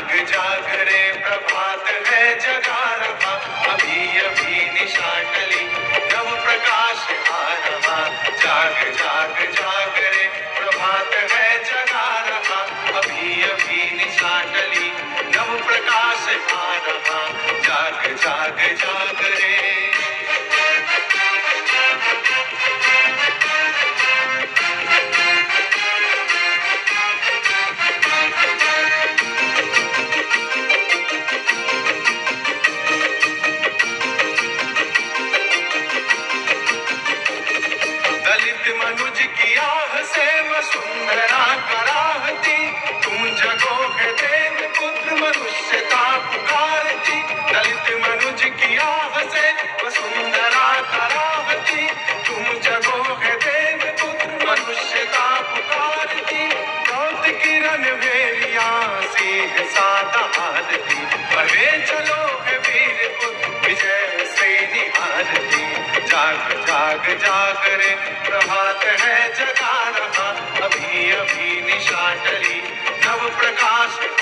जाग रे प्रभात है जगा रहा अभी अभी निशा टली नव प्रकाश आ रहा जाग जाग मनुज की आह से वसुंधरा कराहती। तुम जगोगे देव पुत्र मनुष्यता पुकारती दलित मनुज की आह से वसुंधरा कराहती। तुम जगोगे देव पुत्र मनुष्यता पुकारती किरण भेरिया सिंह सादा जाग जाग जाग रे प्रभात है जगा रहा अभी अभी निशा टली नव प्रकाश